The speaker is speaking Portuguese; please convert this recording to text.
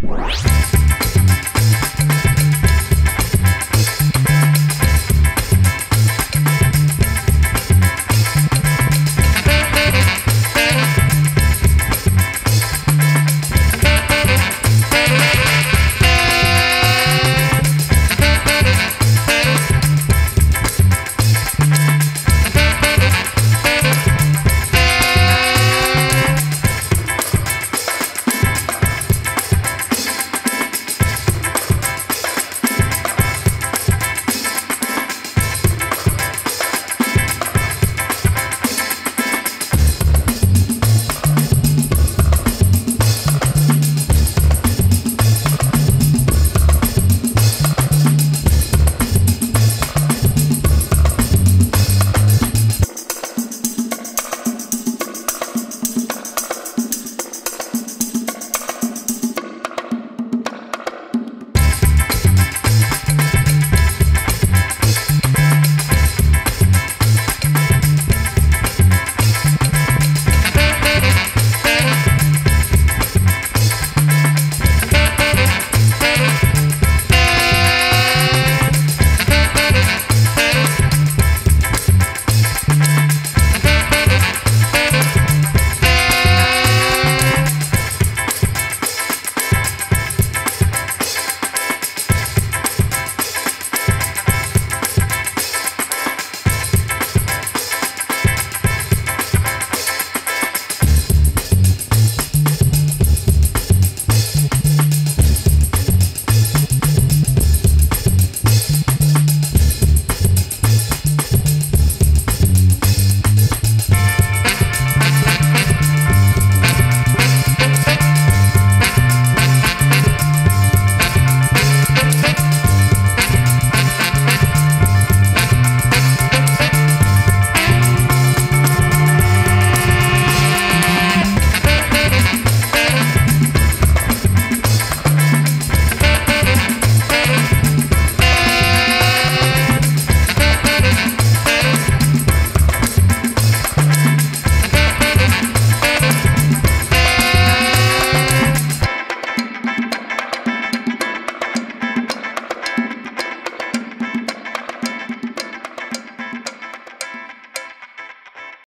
Música